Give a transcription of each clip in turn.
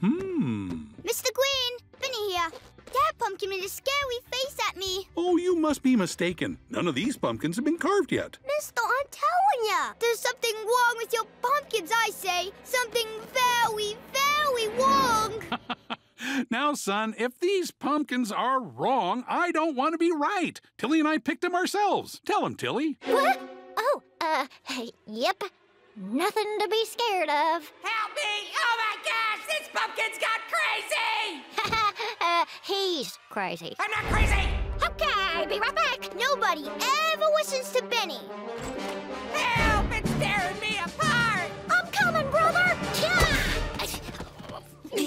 Hmm. Mr. Green, Benny here. That pumpkin made a scary face at me. Oh, you must be mistaken. None of these pumpkins have been carved yet. Mister, I'm telling ya. There's something wrong with your pumpkins, I say. Something very, very wrong. Now, son, if these pumpkins are wrong, I don't want to be right. Tilly and I picked them ourselves. Tell him, Tilly. What? Oh, uh, yep. Nothing to be scared of. Help me! Oh my gosh, this pumpkin's got crazy! uh, he's crazy. I'm not crazy! Okay, be right back. Nobody ever listens to Benny. Help! It's tearing me apart! I'm coming, brother.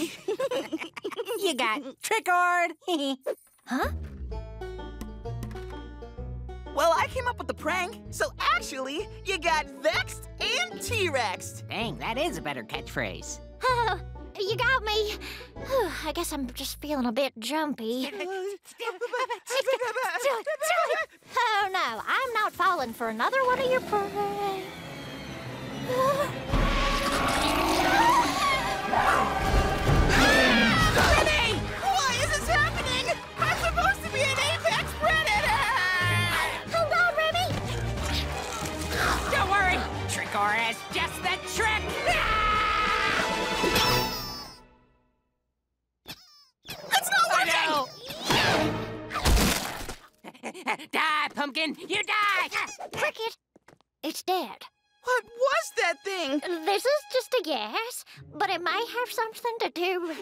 you got trick-ored. huh? Well, I came up with the prank, so actually, you got vexed and T-Rexed. Dang, that is a better catchphrase. You got me. I guess I'm just feeling a bit jumpy. oh no, I'm not falling for another one of your pranks. die, pumpkin! You die! Cricket, it's dead. What was that thing? This is just a guess, but it may have something to do with.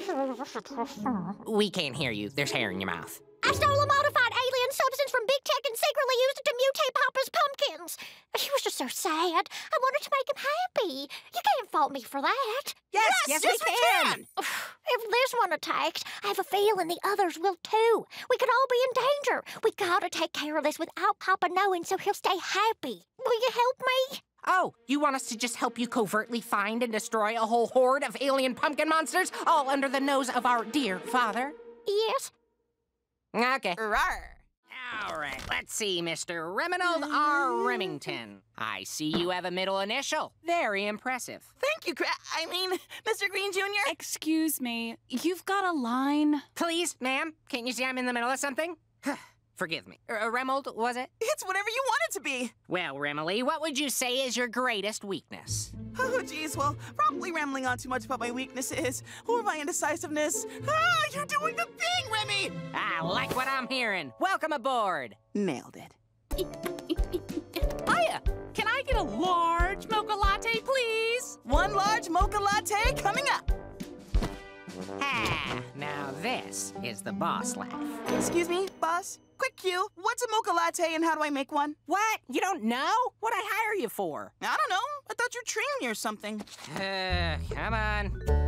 We can't hear you. There's hair in your mouth. I stole a modified alien substance from Big Tech and secretly used it to mutate Papa's pumpkins. He was just so sad. I wanted to make him happy. You can't fault me for that. Yes, yes, yes, we can. If this one attacked, I have a feeling the others will too. We could all be in danger. We gotta take care of this without Papa knowing so he'll stay happy. Will you help me? Oh, you want us to just help you covertly find and destroy a whole horde of alien pumpkin monsters, all under the nose of our dear father? Yes. Okay. Rawr. All right, let's see, Mr. Reminold R. Remington. I see you have a middle initial. Very impressive. Thank you, Cra- I mean, Mr. Green Jr. Excuse me, you've got a line. Please, ma'am, can't you see I'm in the middle of something? Forgive me. Uh, Remold, was it? It's whatever you want it to be. Well, Remily, what would you say is your greatest weakness? Oh, geez, well, probably rambling on too much about my weaknesses or my indecisiveness. Ah, you're doing the thing, Remy! What I'm hearing. Welcome aboard. Nailed it. Hiya! Can I get a large mocha latte, please? One large mocha latte coming up. Ah, now this is the boss laugh. Excuse me, boss. Quick cue. What's a mocha latte and how do I make one? What? You don't know? What'd I hire you for? I don't know. I thought you trained me or something. Uh, come on.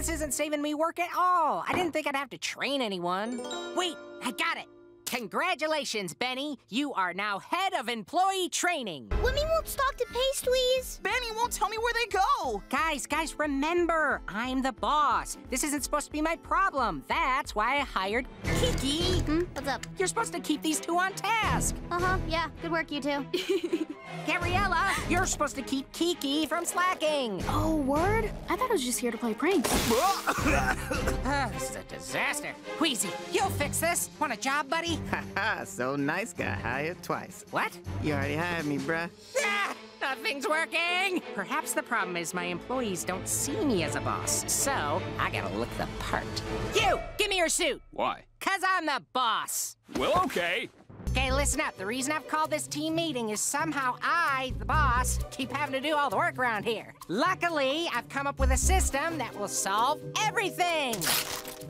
This isn't saving me work at all. I didn't think I'd have to train anyone. Wait, I got it. Congratulations, Benny. You are now head of employee training. Women won't stock the pastries. Benny won't tell me where they go. Guys, guys, remember, I'm the boss. This isn't supposed to be my problem. That's why I hired Kiki. Hmm? What's up? You're supposed to keep these two on task. Uh-huh. Yeah. Good work, you two. Gabriella, you're supposed to keep Kiki from slacking. Oh, word? I thought I was just here to play pranks. Ah, this is a disaster. Wheezy, you'll fix this. Want a job, buddy? Ha ha, so nice got hired twice. What? You already hired me, bruh. Ah, nothing's working. Perhaps the problem is my employees don't see me as a boss, so I gotta look the part. You, give me your suit. Why? Cause I'm the boss. Well, okay. Okay, listen up. The reason I've called this team meeting is somehow I, the boss, keep having to do all the work around here. Luckily, I've come up with a system that will solve everything.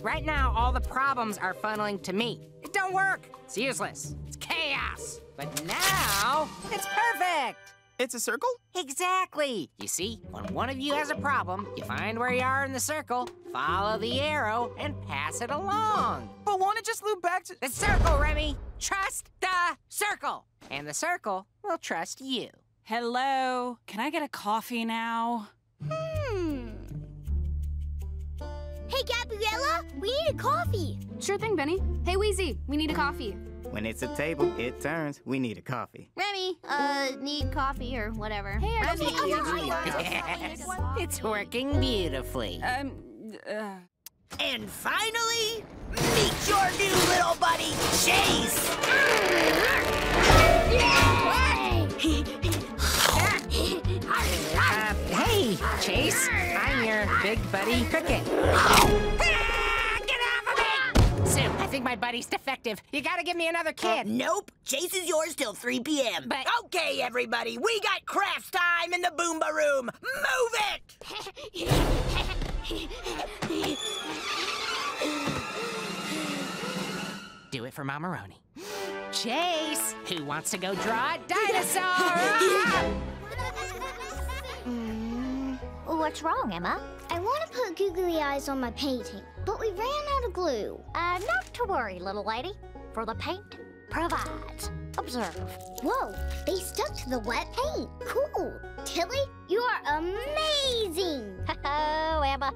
Right now, all the problems are funneling to me. It don't work. It's useless. It's chaos. But now, it's perfect. It's a circle? Exactly. You see, when one of you has a problem, you find where you are in the circle, follow the arrow, and pass it along. But won't it just loop back to... The circle, Remy. Trust the circle. And the circle will trust you. Hello? Can I get a coffee now? Hey, Gabriella, we need a coffee. Sure thing, Benny. Hey, Wheezy, we need a coffee. When it's a table, it turns. We need a coffee. Remy, uh need coffee or whatever. Here, it's working beautifully. Um, uh, And finally, meet your new little buddy, Chase! Chase. I'm your big buddy Cricket. Get off of me! Sue, I think my buddy's defective. You gotta give me another uh, kid. Nope, Chase is yours till 3 p.m. But- Okay, everybody, we got crafts time in the Boomba Room! Move it! Do it for Mama Roni. Chase, who wants to go draw a dinosaur? What's wrong, Emma? I want to put googly eyes on my painting, but we ran out of glue. Uh, not to worry, little lady. For the paint provides. Observe. Whoa, they stuck to the wet paint. Cool. Tilly, you are amazing. Oh, Emma,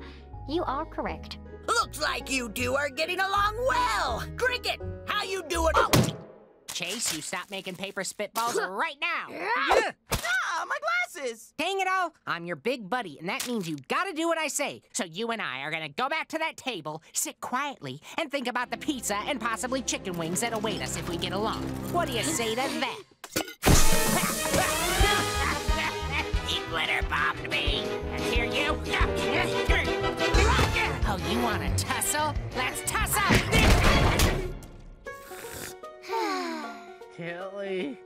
you are correct. Looks like you two are getting along well! Cricket, how you doing? Oh, Chase, you stop making paper spitballs right now. My glasses! Dang it all! I'm your big buddy, and that means you gotta do what I say. So you and I are gonna go back to that table, sit quietly, and think about the pizza and possibly chicken wings that await us if we get along. What do you say to that? he glitter bombed me! And here you. Oh, you want to tussle? Let's tussle! Tilly.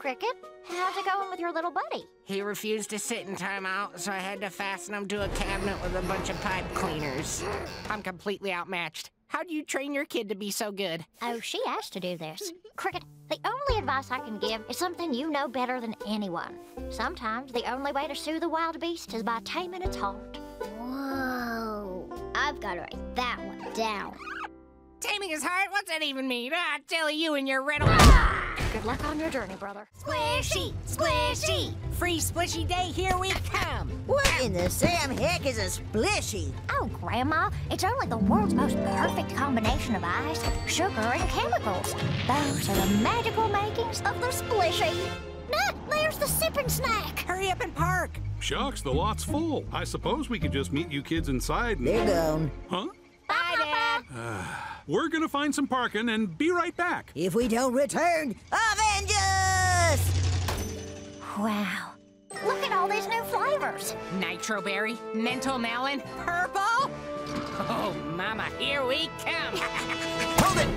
Hi, Cricket. How's it going with your little buddy? He refused to sit in timeout, so I had to fasten him to a cabinet with a bunch of pipe cleaners. I'm completely outmatched. How do you train your kid to be so good? Oh, she asked to do this. Cricket, the only advice I can give is something you know better than anyone. Sometimes the only way to soothe a wild beast is by taming its heart. Whoa, I've got to write that one down. Taming his heart? What's that even mean? Ah, Tilly, you and your riddle. Good luck on your journey, brother. Squishy, squishy. Free splishy day, here we come. What in the Sam heck is a splishy? Oh, Grandma, it's only the world's most perfect combination of ice, sugar, and chemicals. Those are the magical makings of the splishy. Look, there's the sip and snack. Hurry up and park. Shucks, the lot's full. I suppose we could just meet you kids inside and. gone. Huh? Bye, We're gonna find some parking and be right back. If we don't return, avenge us! Wow. Look at all these new flavors. Nitro berry, mental melon, purple. Oh, Mama, here we come. Hold it!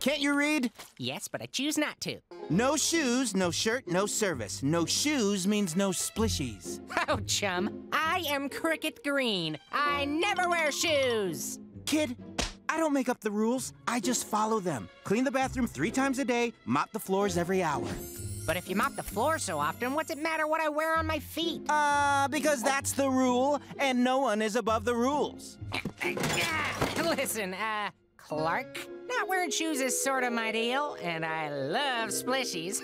Can't you read? yes, but I choose not to. No shoes, no shirt, no service. No shoes means no splishies. Oh, chum, I am Cricket Green. I never wear shoes. Kid, I don't make up the rules. I just follow them. Clean the bathroom three times a day, mop the floors every hour. But if you mop the floor so often, what's it matter what I wear on my feet? Uh, because that's the rule, and no one is above the rules. Listen, uh, Clark, not wearing shoes is sort of my deal, and I love splishies.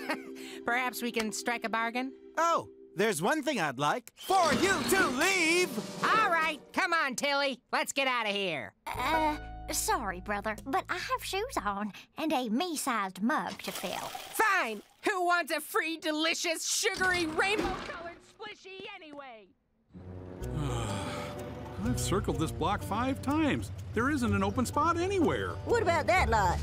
Perhaps we can strike a bargain? Oh, there's one thing I'd like for you to leave. All right, come on, Tilly. Let's get out of here. Uh, sorry, brother, but I have shoes on and a me-sized mug to fill. Fine. Who wants a free, delicious, sugary, rainbow-colored splishy anyway? I've circled this block five times. There isn't an open spot anywhere. What about that lot?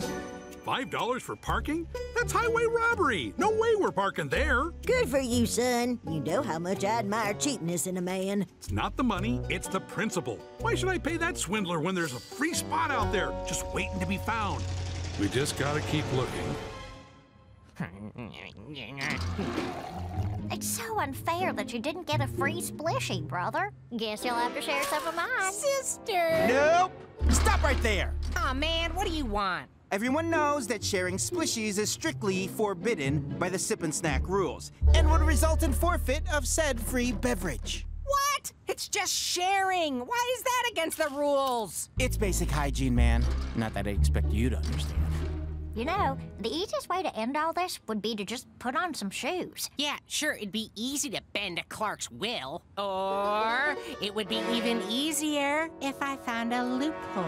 Five dollars for parking? That's highway robbery. No way we're parking there. Good for you, son. You know how much I admire cheapness in a man. It's not the money, it's the principle. Why should I pay that swindler when there's a free spot out there just waiting to be found? We just gotta keep looking. It's so unfair that you didn't get a free splishy, brother. Guess you'll have to share some of mine. Sister! Nope. Stop right there. Aw, man, what do you want? Everyone knows that sharing splishies is strictly forbidden by the sip and snack rules and would result in forfeit of said free beverage. What? It's just sharing. Why is that against the rules? It's basic hygiene, man. Not that I expect you to understand. You know, the easiest way to end all this would be to just put on some shoes. Yeah, sure, it'd be easy to bend a Clark's will. Or it would be even easier if I found a loophole.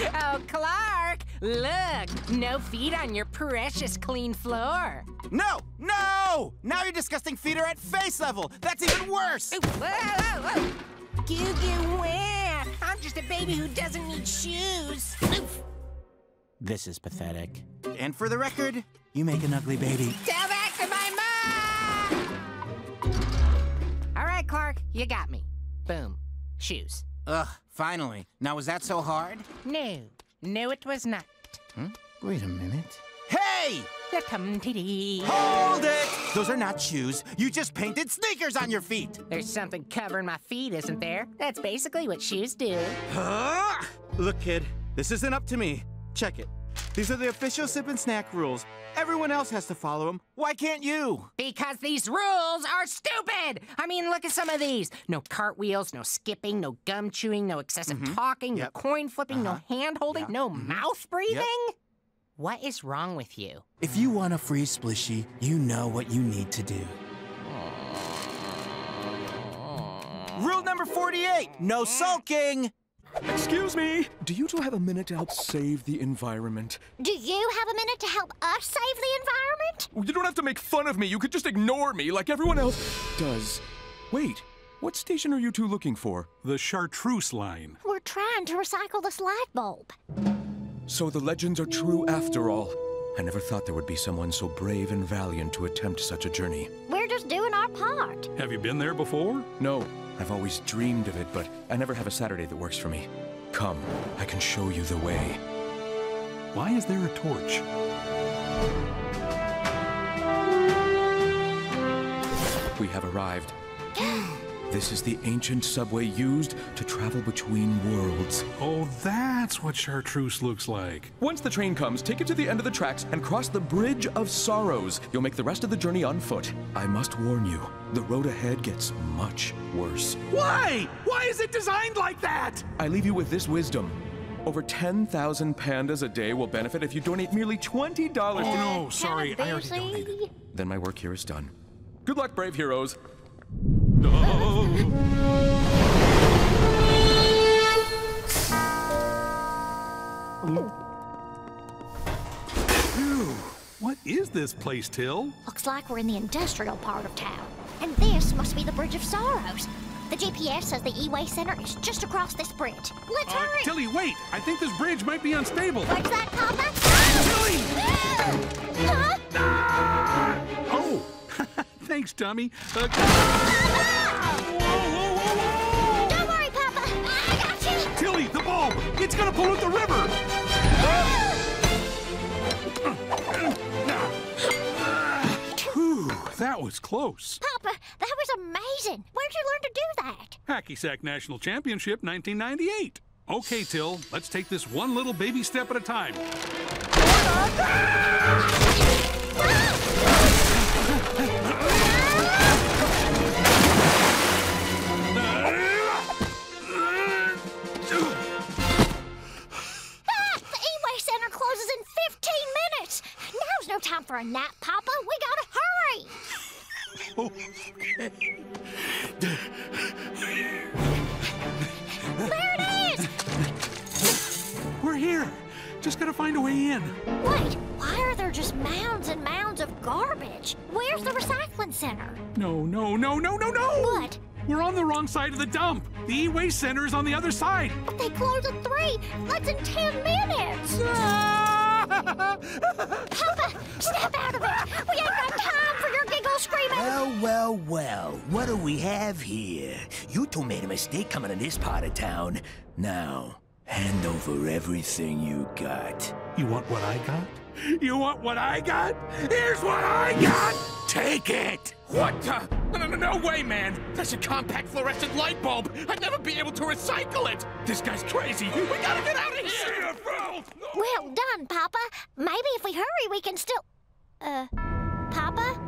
Oh, Clark, Look, no feet on your precious clean floor. No! No! Now your disgusting feet are at face level. That's even worse. Ooh, whoa, whoa, whoa. Goo goo wah. I'm just a baby who doesn't need shoes. Oof. This is pathetic. And for the record, you make an ugly baby. Tell that to my mom! All right, Clark, you got me. Boom. Shoes. Ugh, finally. Now, was that so hard? No, no, it was not. Hmm? Wait a minute. Hey! The tum titty. Hold it! Those are not shoes. You just painted sneakers on your feet. There's something covering my feet, isn't there? That's basically what shoes do. Huh? Look, kid, this isn't up to me. Check it. These are the official sip and snack rules. Everyone else has to follow them. Why can't you? Because these rules are stupid! I mean, look at some of these. No cartwheels, no skipping, no gum chewing, no excessive mm-hmm. talking, Yep. no coin flipping, no uh-huh. hand holding, Yeah. no mm-hmm. mouth breathing. What is wrong with you? If you want a free splishy, you know what you need to do. Rule number 48 no mm. sulking! Excuse me, do you two have a minute to help save the environment? Do you have a minute to help us save the environment? Oh, you don't have to make fun of me, you could just ignore me like everyone else does. Wait, what station are you two looking for? The chartreuse line. We're trying to recycle this light bulb. So the legends are true after all. I never thought there would be someone so brave and valiant to attempt such a journey. We're just doing our part. Have you been there before? No, I've always dreamed of it, but I never have a Saturday that works for me. Come, I can show you the way. Why is there a torch? We have arrived. This is the ancient subway used to travel between worlds. Oh, that's what chartreuse looks like. Once the train comes, take it to the end of the tracks and cross the Bridge of Sorrows. You'll make the rest of the journey on foot. I must warn you, the road ahead gets much worse. Why? Why is it designed like that? I leave you with this wisdom. Over 10,000 pandas a day will benefit if you donate merely $20. Oh, to- no, sorry. I already donated. Then my work here is done. Good luck, brave heroes. What is this place, Till? Looks like we're in the industrial part of town. And this must be the Bridge of Sorrows. The GPS says the E-Waste Center is just across this bridge. Let's Uh, hurry! Tilly, wait! I think this bridge might be unstable. What's that, Papa? Tilly! huh? Oh! Thanks, Tommy. Uh, whoa, whoa, whoa, whoa! Don't worry, Papa. I got you. Tilly, the bulb! It's gonna pollute the river! That was close. Papa, that was amazing. Where'd you learn to do that? Hacky Sack National Championship 1998. Okay, Till, let's take this one little baby step at a time. Ah, the E-Waste Center closes in 15 minutes. Now's no time for a nap, Papa. We There it is. We're here. Just gotta find a way in. Wait, why are there just mounds and mounds of garbage? Where's the recycling center? No, no, no, no, no, no! What? We're on the wrong side of the dump. The e-waste center is on the other side. But they close at three. That's in 10 minutes. Papa, snap out of it. We ain't got time for your giggle screaming. Well, well, well. What do we have here? You two made a mistake coming to this part of town. Now, hand over everything you got. You want what I got? You want what I got? Here's what I got! Take it! What the? No, no, no, no way, man! That's a compact fluorescent light bulb! I'd never be able to recycle it! This guy's crazy! We gotta get out of here! Well done, Papa. Maybe if we hurry, we can still. Uh, Papa?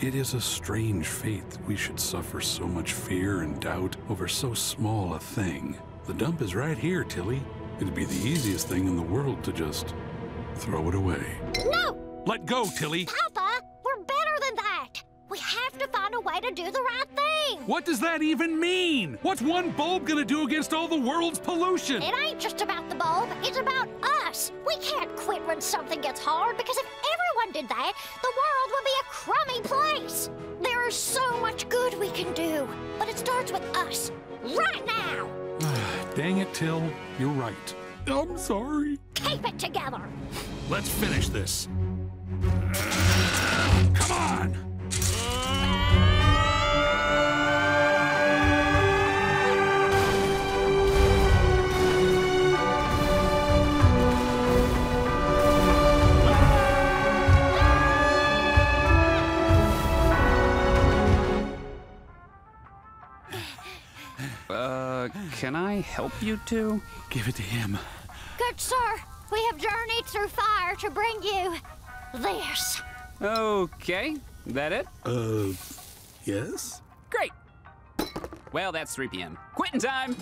It is a strange fate that we should suffer so much fear and doubt over so small a thing. The dump is right here, Tilly. It'd be the easiest thing in the world to just throw it away. No! Let go, Tilly! Papa, we're better than that. We have to find a way to do the right thing. What does that even mean? What's one bulb gonna do against all the world's pollution? It ain't just about the bulb, it's about us. We can't quit when something gets hard because if did that, the world would be a crummy place. There is so much good we can do, but it starts with us, right now. Dang it, Till. You're right. I'm sorry. Keep it together. Let's finish this. Can I help you two? Give it to him. Good sir, we have journeyed through fire to bring you this. Okay, that it? Uh, yes? Great. Well, that's 3 p.m. Quitting time!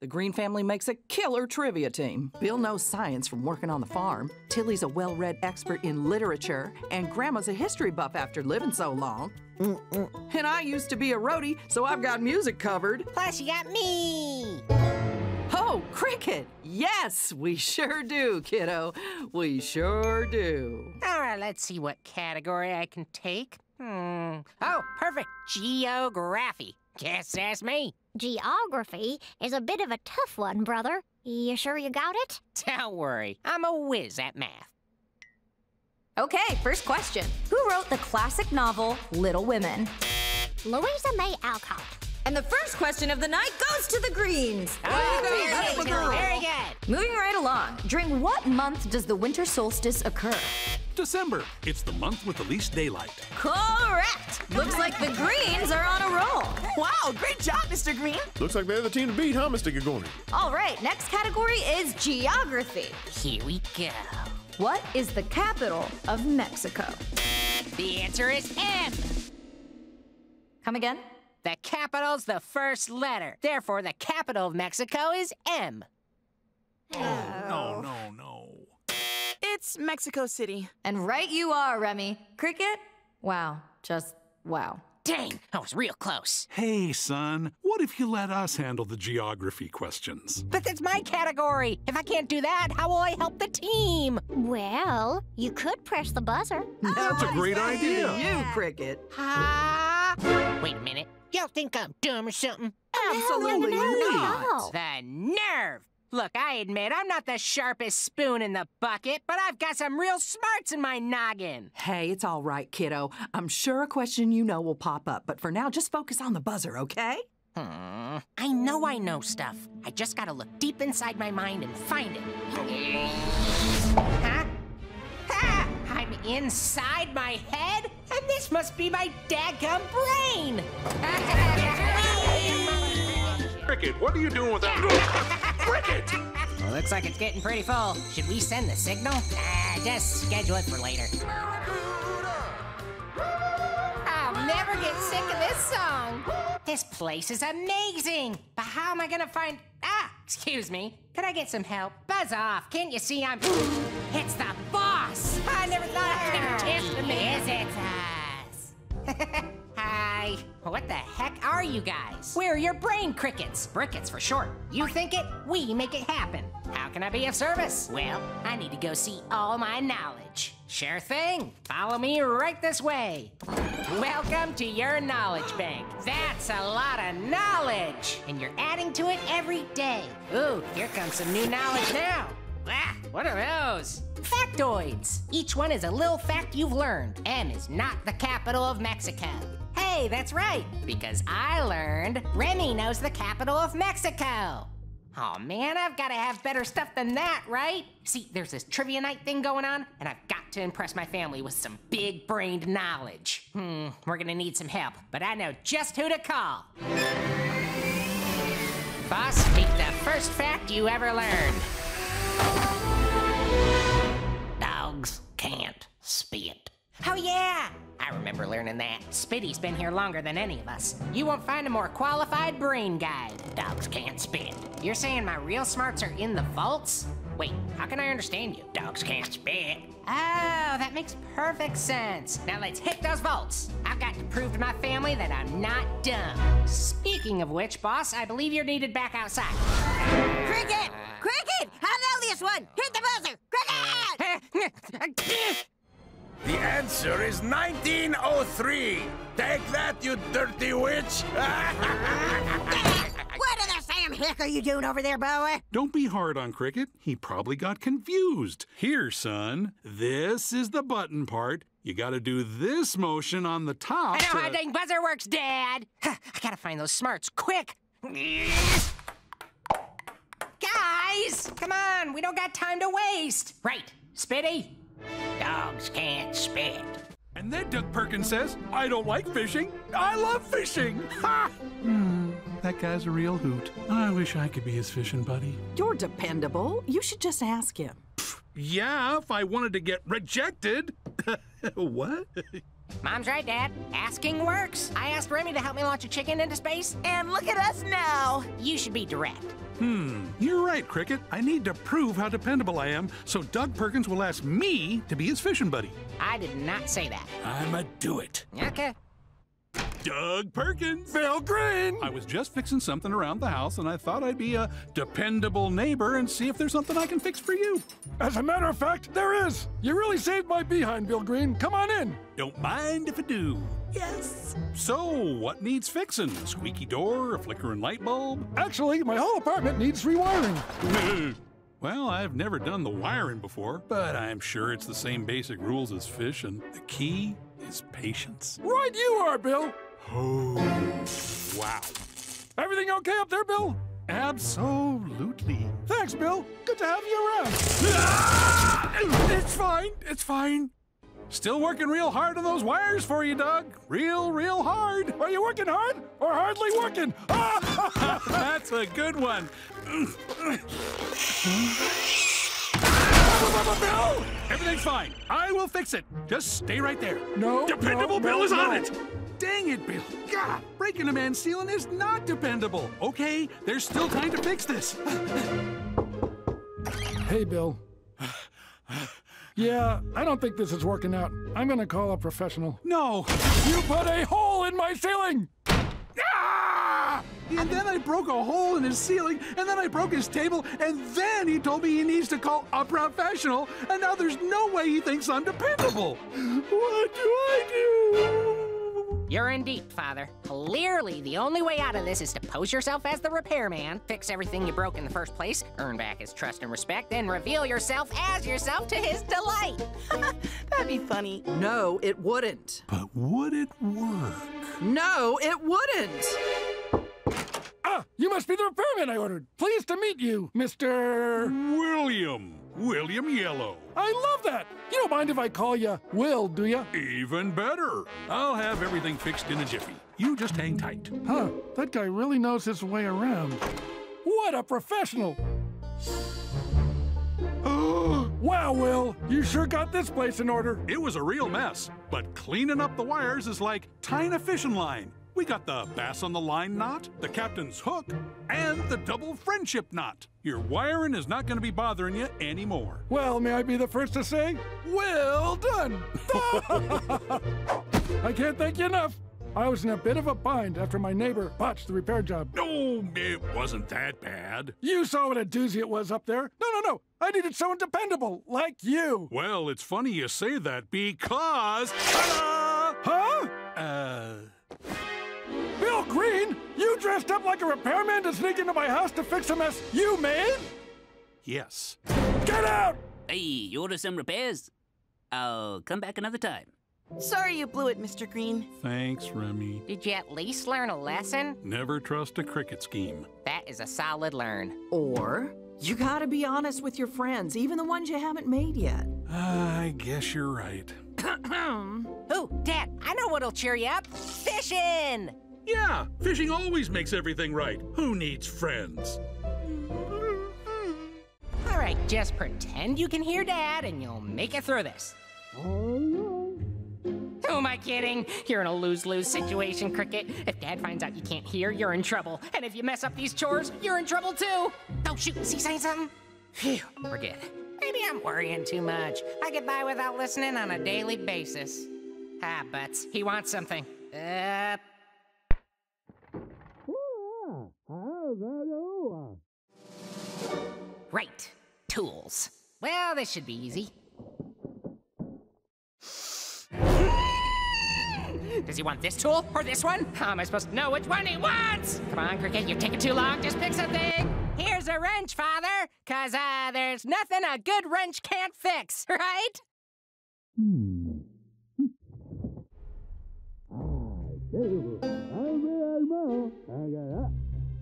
The Green family makes a killer trivia team. Bill knows science from working on the farm. Tilly's a well read expert in literature. And Grandma's a history buff after living so long. And I used to be a roadie, so I've got music covered. Plus, you got me. Oh, cricket! Yes, we sure do, kiddo. We sure do. All right, let's see what category I can take. Hmm. Oh, perfect. Geography. Guess that's me. Geography is a bit of a tough one, brother. You sure you got it? Don't worry, I'm a whiz at math. Okay, first question. Who wrote the classic novel Little Women? Louisa May Alcott. And the first question of the night goes to the Greens. Ah, very good, Tilly, very good. Moving right along. During what month does the winter solstice occur? December. It's the month with the least daylight. Correct! Looks like the Greens Wow, great job, Mr. Green. Looks like they're the team to beat, huh, Mr. Gagoni? All right, next category is geography. Here we go. What is the capital of Mexico? The answer is M. Come again? The capital's the first letter. Therefore, the capital of Mexico is M. Oh, No, no, no. It's Mexico City. And right you are, Remy. Cricket? Wow, just wow. Dang, I was real close. Hey, son, what if you let us handle the geography questions? But that's my category. If I can't do that, how will I help the team? Well, you could press the buzzer. That's a great idea. You, Cricket. Ah. Wait a minute. Y'all think I'm dumb or something? Absolutely no, no, not. The nerve! Look, I admit I'm not the sharpest spoon in the bucket, but I've got some real smarts in my noggin. Hey, it's all right, kiddo. I'm sure a question you know will pop up, but for now, just focus on the buzzer, okay? Hmm. I know I know stuff. I just gotta look deep inside my mind and find it. Huh? Ha! I'm inside my head? And this must be my daggum brain! Cricket, what are you doing with that? Cricket! Well, looks like it's getting pretty full. Should we send the signal? Ah, just schedule it for later. I'll never get sick of this song. This place is amazing. But how am I gonna find. Ah, excuse me. Could I get some help? Buzz off. Can't you see I'm. It's the boss. I never thought I'd contest him. Is it us? Hi. What the heck are you guys? We're your brain crickets. Brickets for short. You think it, we make it happen. How can I be of service? Well, I need to go see all my knowledge. Sure thing. Follow me right this way. Welcome to your knowledge bank. That's a lot of knowledge. And you're adding to it every day. Ooh, here comes some new knowledge now. Ah, what are those? Factoids. Each one is a little fact you've learned. M is not the capital of Mexico. Hey, that's right, because I learned Remy knows the capital of Mexico. Oh man, I've got to have better stuff than that, right? See, there's this trivia night thing going on, and I've got to impress my family with some big brained knowledge. Hmm, we're gonna need some help, but I know just who to call. Boss, speak the first fact you ever learned. Dogs can't spit. Oh, yeah! I remember learning that. Spitty's been here longer than any of us. You won't find a more qualified brain guide. Dogs can't spit. You're saying my real smarts are in the vaults? Wait, how can I understand you? Dogs can't spit. Oh, that makes perfect sense. Now let's hit those vaults. I've got to prove to my family that I'm not dumb. Speaking of which, boss, I believe you're needed back outside. Cricket! Cricket! How know this one? Hit the buzzer! Cricket! The answer is 1903. Take that, you dirty witch. what in the Sam Hick are you doing over there, Bowie? Don't be hard on Cricket. He probably got confused. Here, son, this is the button part. You gotta do this motion on the top. I know to- how dang buzzer works, Dad. I gotta find those smarts quick. Guys, come on, we don't got time to waste. Right, Spitty? Dogs can't spit. And then Doug Perkins says, I don't like fishing. I love fishing. Ha! Hmm, that guy's a real hoot. I wish I could be his fishing buddy. You're dependable. You should just ask him. Yeah, if I wanted to get rejected. what? Mom's right, Dad. Asking works. I asked Remy to help me launch a chicken into space, And look at us now. you should be direct. Hmm, you're right, Cricket. I need to prove how dependable I am, so Doug Perkins will ask me to be his fishing buddy. I did not say that. I'ma do it. Okay. Doug Perkins. Bill Green. I was just fixing something around the house, and I thought I'd be a dependable neighbor and see if there's something I can fix for you. As a matter of fact, there is. You really saved my behind, Bill Green. Come on in. Don't mind if I do. Yes. So, what needs fixing? A squeaky door, a flickering light bulb? Actually, my whole apartment needs rewiring. well, I've never done the wiring before, but I'm sure it's the same basic rules as fish, and the key is patience. Right you are, Bill. Oh, wow. Everything okay up there, Bill? Absolutely. Thanks, Bill. Good to have you around. Ah! It's fine. It's fine. Still working real hard on those wires for you, Doug. Real, real hard. Are you working hard or hardly working? Ah! That's a good one. Bill, everything's fine. I will fix it. Just stay right there. No. Dependable no, Bill no, is on it. Dang it, Bill. God, breaking a man's ceiling is not dependable. Okay, there's still time to fix this. Hey, Bill. Yeah, I don't think this is working out. I'm gonna call a professional. No. You put a hole in my ceiling! Ah! And then I broke a hole in his ceiling, and then I broke his table, and then he told me he needs to call a professional, and now there's no way he thinks I'm dependable. What do I do? You're in deep, Father. Clearly, the only way out of this is to pose yourself as the repairman, fix everything you broke in the first place, earn back his trust and respect, then reveal yourself as yourself to his delight. That'd be funny. No, it wouldn't. But would it work? No, it wouldn't. Ah, you must be the repairman I ordered. Pleased to meet you, Mr. William. William Yellow. I love that. You don't mind if I call you Will, do you? Even better. I'll have everything fixed in a jiffy. You just hang tight. Huh, that guy really knows his way around. What a professional! wow, Will, you sure got this place in order. It was a real mess, but cleaning up the wires is like tying a fishing line. We got the bass on the line knot, the captain's hook, and the double friendship knot. Your wiring is not going to be bothering you anymore. Well, may I be the first to say, well done! I can't thank you enough. I was in a bit of a bind after my neighbor botched the repair job. No, it wasn't that bad. You saw what a doozy it was up there. No, no, no. I needed someone dependable, like you. Well, it's funny you say that because. Huh? Uh. Bill Green, you dressed up like a repairman to sneak into my house to fix a mess you made? Yes. Get out! Hey, you order some repairs? I'll come back another time. Sorry you blew it, Mr. Green. Thanks, Remy. Did you at least learn a lesson? Never trust a cricket scheme. That is a solid learn. Or you gotta be honest with your friends, even the ones you haven't made yet. Ah, I guess you're right. Ooh, Dad, I know what'll cheer you up. Fishing! Yeah, fishing always makes everything right. Who needs friends? All right, just pretend you can hear Dad and you'll make it through this. Who am I kidding? You're in a lose-lose situation, Cricket. If Dad finds out you can't hear, you're in trouble. And if you mess up these chores, you're in trouble too. Oh shoot, saying something? Phew, we're good. Maybe I'm worrying too much. I get by without listening on a daily basis. Ah, Butts, he wants something. Uh... Right. Tools. Well, this should be easy. Does he want this tool or this one? How am I supposed to know which one he wants? Come on, Cricket, you're taking too long. Just pick something. Here's a wrench, Father, cause uh, there's nothing a good wrench can't fix, right?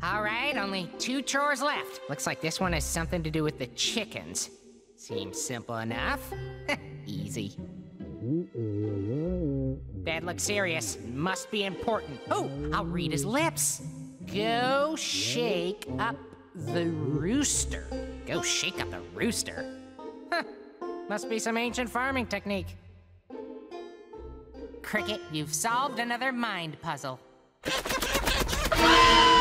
All right, only two chores left. Looks like this one has something to do with the chickens. Seems simple enough. Easy. Dad looks serious. Must be important. Oh, I'll read his lips. Go shake up the rooster. Go shake up the rooster. Huh. Must be some ancient farming technique. Cricket, you've solved another mind puzzle.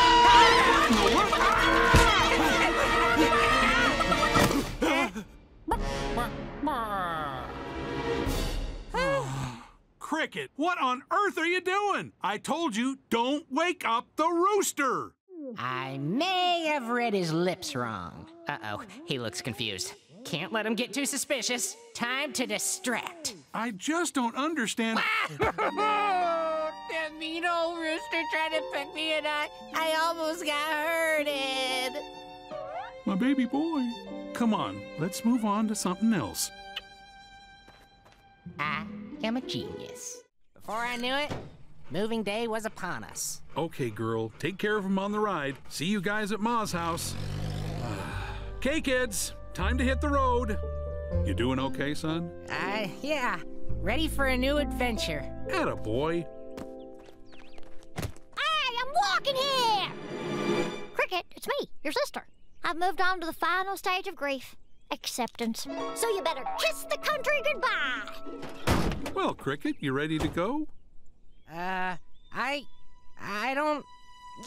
Cricket, what on earth are you doing? I told you, don't wake up the rooster. I may have read his lips wrong. Uh oh, he looks confused. Can't let him get too suspicious. Time to distract. I just don't understand. that mean old rooster tried to pick me and I, I almost got hurted. My baby boy. Come on, let's move on to something else. I am a genius. Before I knew it, moving day was upon us. Okay, girl, take care of him on the ride. See you guys at Ma's house. Okay, kids, time to hit the road. You doing okay, son? Uh, yeah. Ready for a new adventure. Atta boy. Hey, here! Cricket, it's me, your sister. I've moved on to the final stage of grief acceptance. So you better kiss the country goodbye. Well, Cricket, you ready to go? Uh, I. I don't.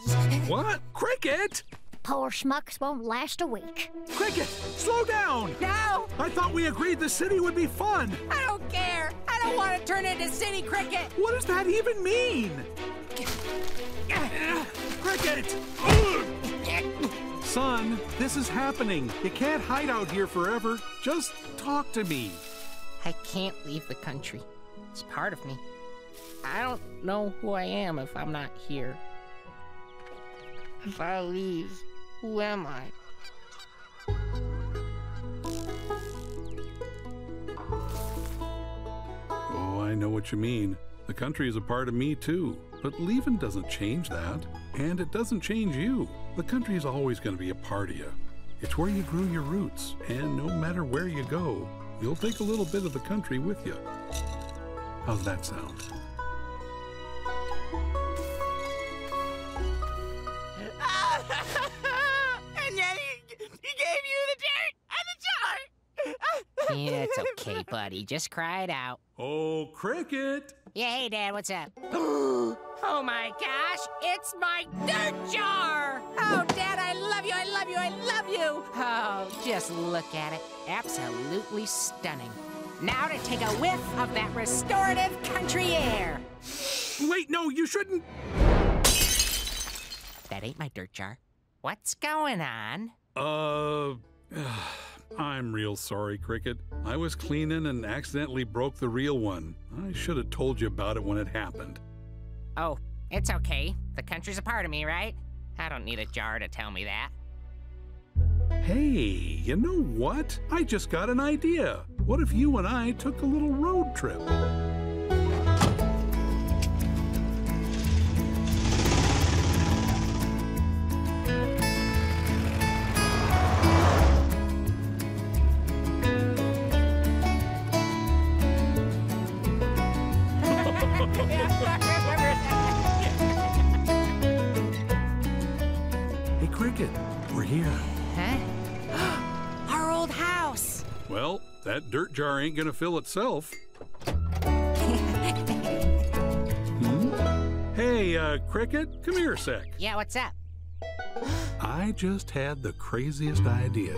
What? Cricket? Poor schmucks won't last a week. Cricket, slow down! No! I thought we agreed the city would be fun. I don't care. I don't want to turn into City Cricket. What does that even mean? Cricket! Son, this is happening. You can't hide out here forever. Just talk to me. I can't leave the country. It's part of me. I don't know who I am if I'm not here. If I leave, who am I? Oh, I know what you mean. The country is a part of me too. But leaving doesn't change that. And it doesn't change you. The country is always going to be a part of you. It's where you grew your roots. And no matter where you go, you'll take a little bit of the country with you. How's that sound? and yet he, he gave you the dirt and the jar. yeah, it's okay, buddy. Just cry it out. Oh, Cricket! Yeah, hey, Dad, what's up? oh my gosh, it's my dirt jar! Oh, Dad, I love you, I love you, I love you! Oh, just look at it. Absolutely stunning. Now to take a whiff of that restorative country air. Wait, no, you shouldn't. That ain't my dirt jar. What's going on? Uh. I'm real sorry, Cricket. I was cleaning and accidentally broke the real one. I should have told you about it when it happened. Oh, it's okay. The country's a part of me, right? I don't need a jar to tell me that. Hey, you know what? I just got an idea. What if you and I took a little road trip? Here. Huh? Our old house. Well, that dirt jar ain't gonna fill itself. Hmm? Hey, uh, Cricket, come here a sec. Yeah, what's up? I just had the craziest idea.